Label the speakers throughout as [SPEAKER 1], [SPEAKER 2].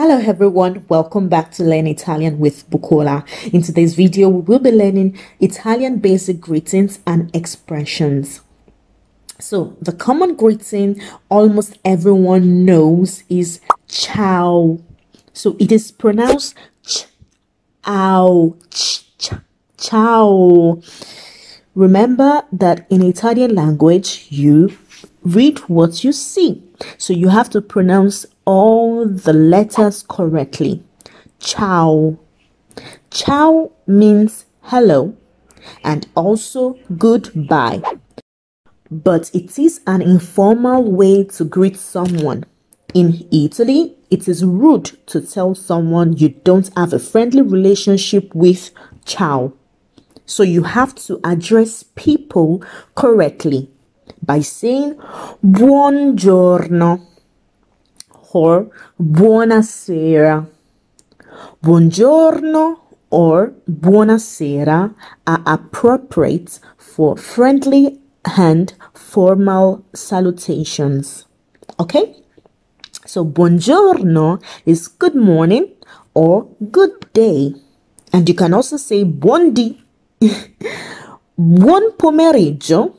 [SPEAKER 1] Hello everyone, welcome back to Learn Italian with Bukola. In today's video, we will be learning Italian basic greetings and expressions. So, the common greeting almost everyone knows is ciao. So, it is pronounced ch, ciao. Remember that in Italian language, you read what you see. So, you have to pronounce all the letters correctly. Ciao. Ciao means hello and also goodbye. But it is an informal way to greet someone. In Italy, it is rude to tell someone you don't have a friendly relationship with ciao. So you have to address people correctly by saying buongiorno or buonasera. Buongiorno or buonasera are appropriate for friendly and formal salutations. Okay? So buongiorno is good morning or good day. And you can also say buondì. Buon pomeriggio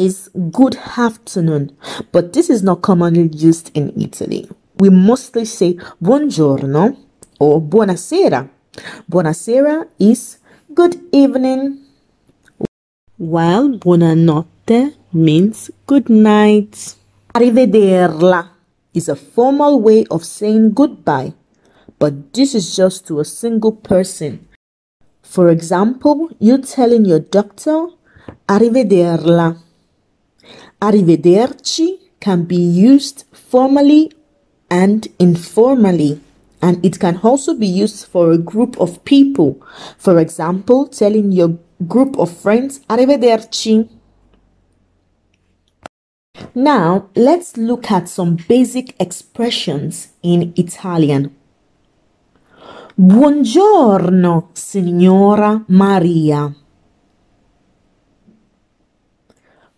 [SPEAKER 1] is good afternoon, but this is not commonly used in Italy. We mostly say buongiorno or buonasera. Buonasera is good evening, while buonanotte means good night. Arrivederla is a formal way of saying goodbye, but this is just to a single person. For example, you telling your doctor, arrivederla Arrivederci can be used formally and informally and it can also be used for a group of people. For example, telling your group of friends Arrivederci. Now, let's look at some basic expressions in Italian. Buongiorno, signora Maria.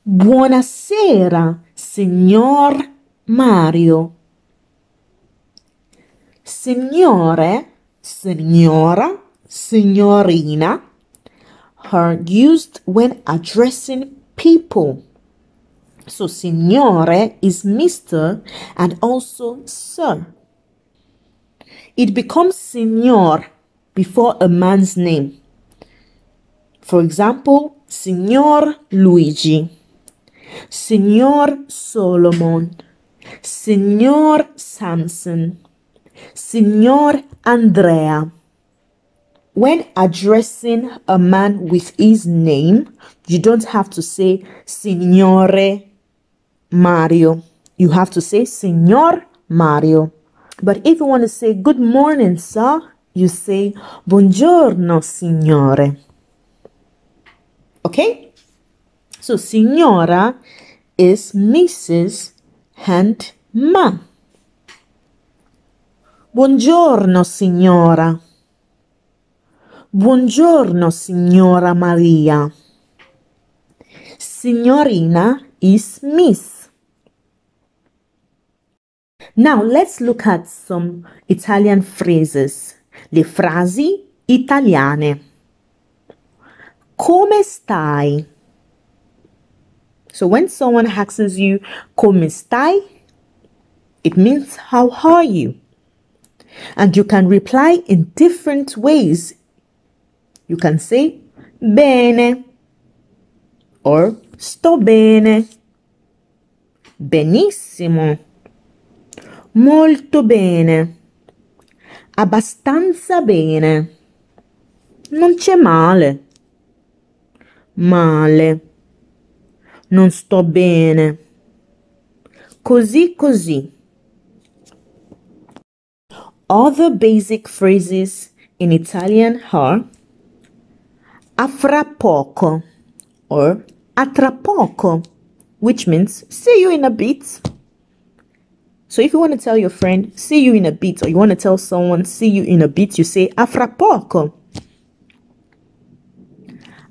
[SPEAKER 1] Buonasera, signor Mario. Signore, signora, signorina are used when addressing people. So, signore is Mr. and also Sir. It becomes signor before a man's name. For example, Signor Luigi. Signor Solomon, Signor Samson, Signor Andrea. When addressing a man with his name, you don't have to say Signore Mario. You have to say Signor Mario. But if you want to say good morning, sir, you say Buongiorno, Signore. Okay? So, signora is Mrs. and ma. Buongiorno, signora. Buongiorno, signora Maria. Signorina is Miss. Now let's look at some Italian phrases. Le frasi italiane. Come stai? So when someone asks you, come stai? It means, how are you? And you can reply in different ways. You can say, bene, or sto bene, benissimo, molto bene, abbastanza bene, non c'è male, male non sto bene. Così così. Other basic phrases in Italian are a fra poco or a tra poco, which means see you in a bit. So if you want to tell your friend, see you in a bit, or you want to tell someone, see you in a bit, you say a fra poco.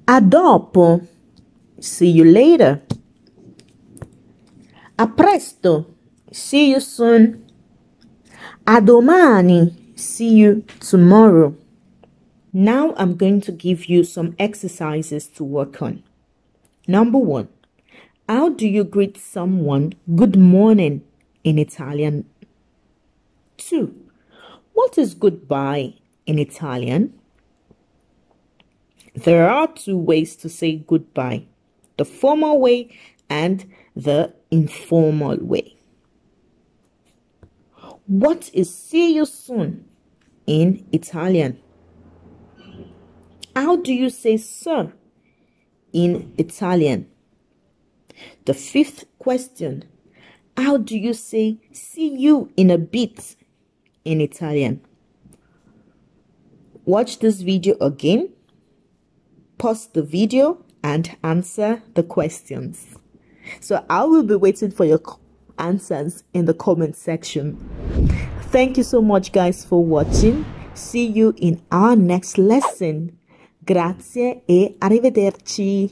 [SPEAKER 1] A dopo, see you later. A presto. See you soon. A domani. See you tomorrow. Now I'm going to give you some exercises to work on. Number one, how do you greet someone good morning in Italian? Two, what is goodbye in Italian? There are two ways to say goodbye the formal way and the informal way. What is see you soon in Italian? How do you say sir in Italian? The fifth question How do you say see you in a bit in Italian? Watch this video again, pause the video, and answer the questions. So I will be waiting for your answers in the comment section. Thank you so much, guys, for watching. See you in our next lesson. Grazie e arrivederci.